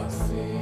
assim.